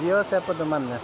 Dios é por demanda.